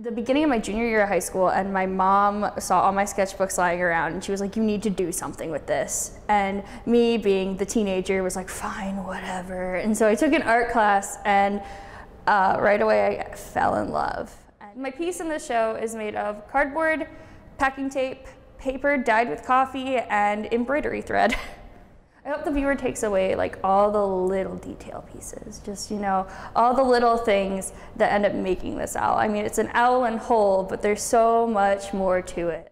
the beginning of my junior year of high school and my mom saw all my sketchbooks lying around and she was like you need to do something with this. And me being the teenager was like fine whatever. And so i took an art class and uh, right away i fell in love. And my piece in the show is made of cardboard packing tape paper dyed with coffee and embroidery thread I hope the viewer takes away like all the little detail pieces, just you know, all the little things that end up making this owl. I mean, it's an owl and whole, but there's so much more to it.